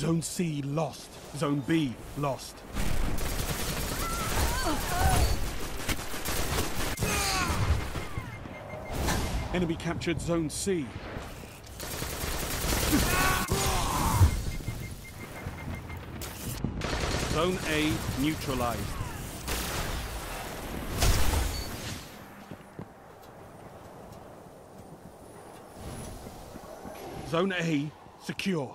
Zone C lost. Zone B lost. Enemy captured Zone C. Zone A neutralized. Zone A secure.